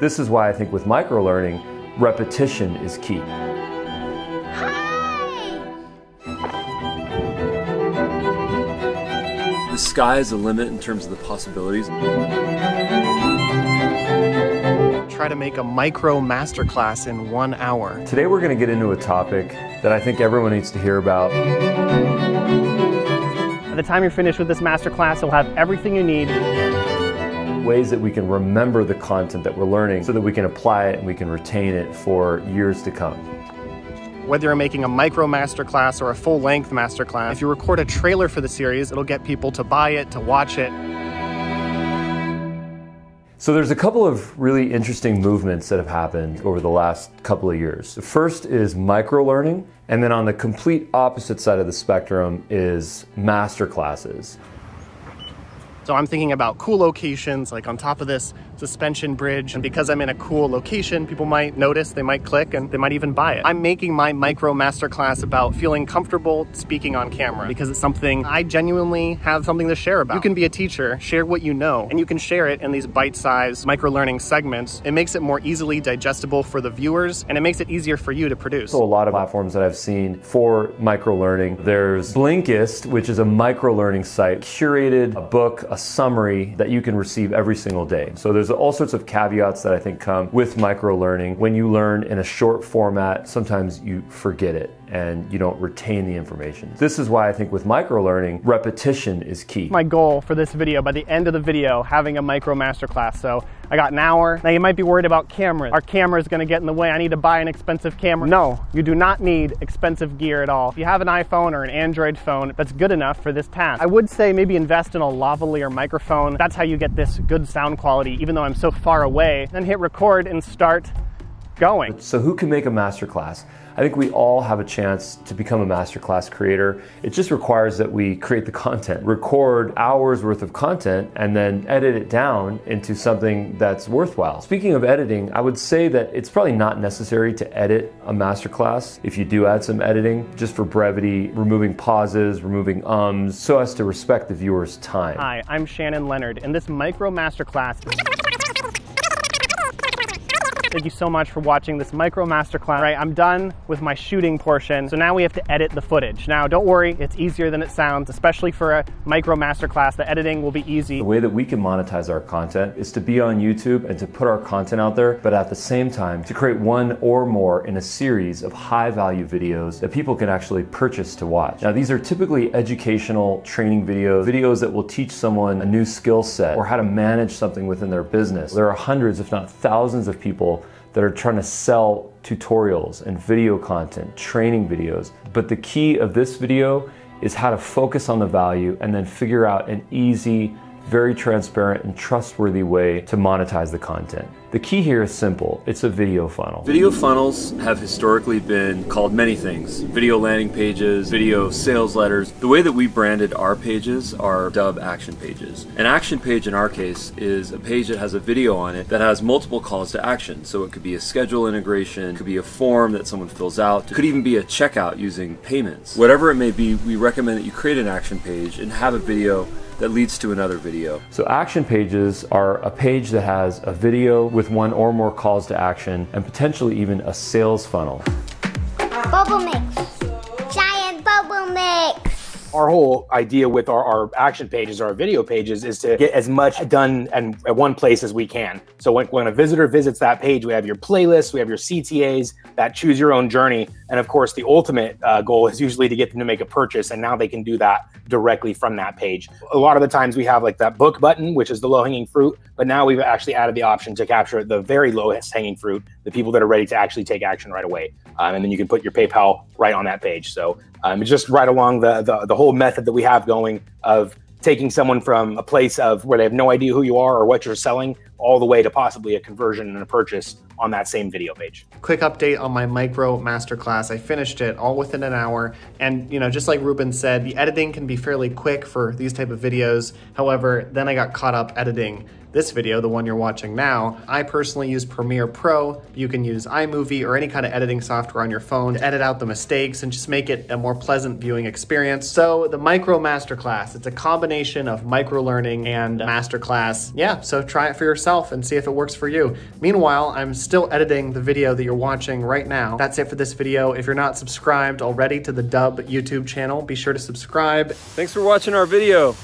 This is why I think with microlearning, repetition is key. The sky is the limit in terms of the possibilities. Try to make a micro masterclass in one hour. Today we're going to get into a topic that I think everyone needs to hear about. By the time you're finished with this masterclass, you'll have everything you need. Mm. Ways that we can remember the content that we're learning so that we can apply it and we can retain it for years to come. Whether you're making a micro masterclass or a full length masterclass, if you record a trailer for the series, it'll get people to buy it, to watch it. So there's a couple of really interesting movements that have happened over the last couple of years. The first is micro learning, and then on the complete opposite side of the spectrum is master classes. So I'm thinking about cool locations, like on top of this suspension bridge. And because I'm in a cool location, people might notice, they might click, and they might even buy it. I'm making my micro masterclass about feeling comfortable speaking on camera because it's something I genuinely have something to share about. You can be a teacher, share what you know, and you can share it in these bite-sized micro learning segments. It makes it more easily digestible for the viewers, and it makes it easier for you to produce. So a lot of platforms that I've seen for micro learning, there's Blinkist, which is a micro learning site, curated a book, a summary that you can receive every single day. So there's all sorts of caveats that I think come with micro learning. When you learn in a short format, sometimes you forget it and you don't retain the information. This is why I think with micro learning, repetition is key. My goal for this video, by the end of the video, having a micro masterclass. So I got an hour. Now you might be worried about cameras. Our camera is gonna get in the way. I need to buy an expensive camera. No, you do not need expensive gear at all. If you have an iPhone or an Android phone, that's good enough for this task. I would say maybe invest in a lavalier microphone. That's how you get this good sound quality, even though I'm so far away. Then hit record and start going. So who can make a masterclass? I think we all have a chance to become a masterclass creator. It just requires that we create the content, record hours worth of content, and then edit it down into something that's worthwhile. Speaking of editing, I would say that it's probably not necessary to edit a masterclass. If you do add some editing, just for brevity, removing pauses, removing ums, so as to respect the viewer's time. Hi, I'm Shannon Leonard. and this micro masterclass, Thank you so much for watching this micro masterclass. Right, I'm done with my shooting portion, so now we have to edit the footage. Now, don't worry, it's easier than it sounds, especially for a micro masterclass. The editing will be easy. The way that we can monetize our content is to be on YouTube and to put our content out there, but at the same time, to create one or more in a series of high value videos that people can actually purchase to watch. Now, these are typically educational training videos, videos that will teach someone a new skill set or how to manage something within their business. There are hundreds, if not thousands, of people that are trying to sell tutorials and video content, training videos. But the key of this video is how to focus on the value and then figure out an easy, very transparent and trustworthy way to monetize the content. The key here is simple. It's a video funnel. Video funnels have historically been called many things. Video landing pages, video sales letters. The way that we branded our pages are Dubb action pages. An action page in our case is a page that has a video on it that has multiple calls to action. So it could be a schedule integration, it could be a form that someone fills out, it could even be a checkout using payments. Whatever it may be, we recommend that you create an action page and have a video that leads to another video. So action pages are a page that has a video with one or more calls to action and potentially even a sales funnel. Bubble. Our whole idea with our, our action pages, our video pages, is to get as much done and at one place as we can. So when, when a visitor visits that page, we have your playlist, we have your CTAs, that choose your own journey. And of course, the ultimate uh, goal is usually to get them to make a purchase. And now they can do that directly from that page. A lot of the times we have like that book button, which is the low hanging fruit. But now we've actually added the option to capture the very lowest hanging fruit, the people that are ready to actually take action right away. Um, and then you can put your PayPal right on that page. So um, it's just right along the, the, the whole method that we have going of taking someone from a place of where they have no idea who you are or what you're selling all the way to possibly a conversion and a purchase on that same video page. Quick update on my micro masterclass. I finished it all within an hour. And, you know, just like Ruben said, the editing can be fairly quick for these type of videos. However, then I got caught up editing this video, the one you're watching now. I personally use Premiere Pro. You can use iMovie or any kind of editing software on your phone to edit out the mistakes and just make it a more pleasant viewing experience. So the Micro Masterclass, it's a combination of micro learning and masterclass. Yeah, so try it for yourself and see if it works for you. Meanwhile, I'm still editing the video that you're watching right now. That's it for this video. If you're not subscribed already to the Dubb YouTube channel, be sure to subscribe. Thanks for watching our video.